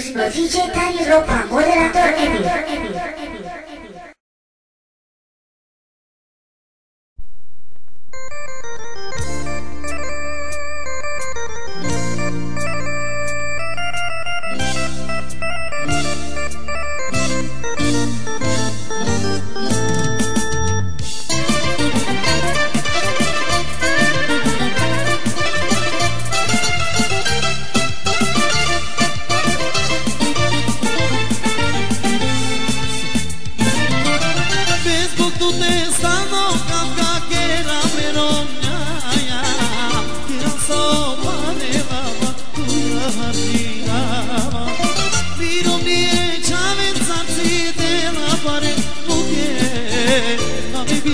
Exposition Time Europa, moderador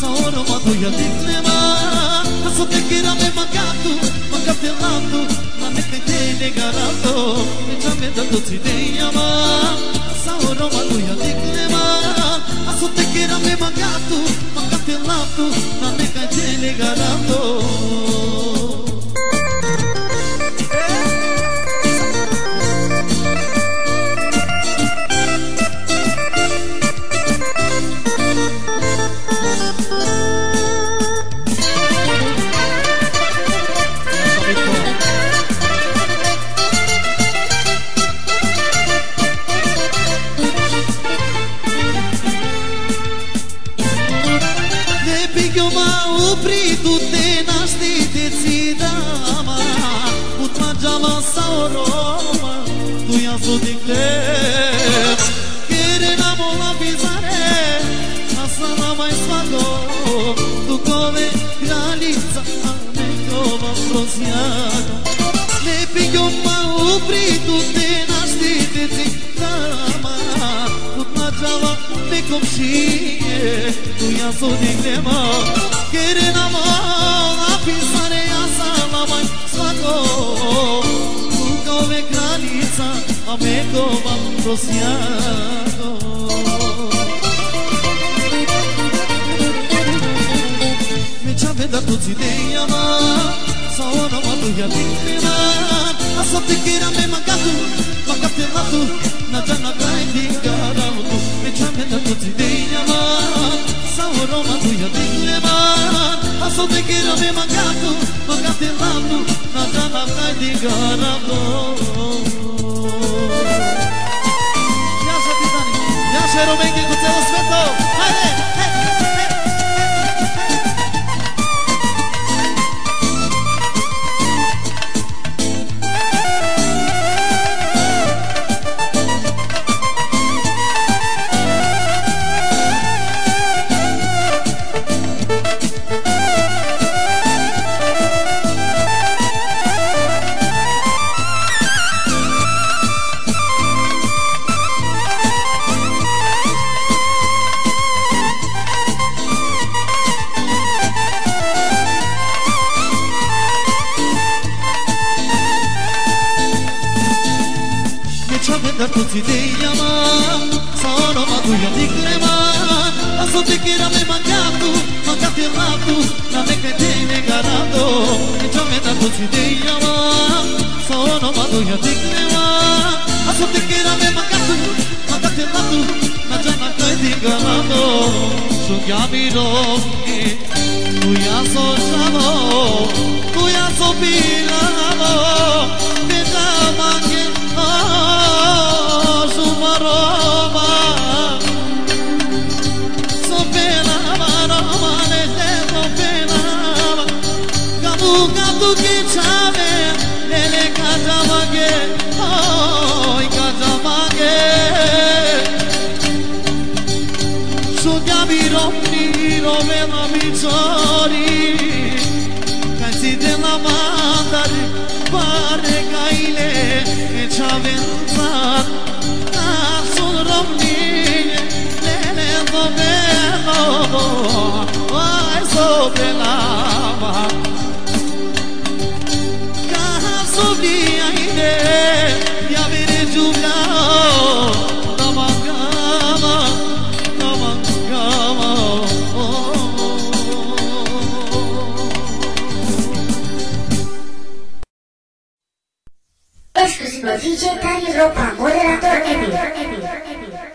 Saoro maduya dislema Kaso te kira me magato Magatelato Manete te negarato Mechame dato si te yama Saoro maduya dislema Kaso te kira me magato Magatelato Manete te negarato Sunt interes Chiar n-am o pisar é A sala mais mai Do Tu come granița A nekova prozjaka Ne pigon ma upri Tu te naštite ti o Kut na džava nekom šije de ja sunt interes Chiar pisar é A sala mais Asta n-am Amego van rociando Me chave da tutti dei ama Saona wa luya lingmina Asa tikira me magatu lá tu Na jana kai tingaramu Me chame da tutti dei ama Saona wa luya lingmina Asa tikira me magatu lá tu Na jana kai tingaramu Чероменки по цял света! Хайде! 食べた土地で山沢のまぐやにくれま遊びきらめまギャップまかてまっとなめけていねがらと食べた土地で山沢のまぐやにくれま遊びきらめまギャップまかてまっとなじゃなかいてがらと Sugyamiro, tuya so そびらのめ si te llama. তুকি ছামে নেলে কাজা মাগে ওই কাজা মাগে সোজাবি রমনি রমে মামি চরি কাছি দেলা মাদার পারে গাইলে ছাবেন সাত আসল রমনি নেলে তবে নো ওই সোবেলা mixed by DJ Carlos Ropa, moderator Emil.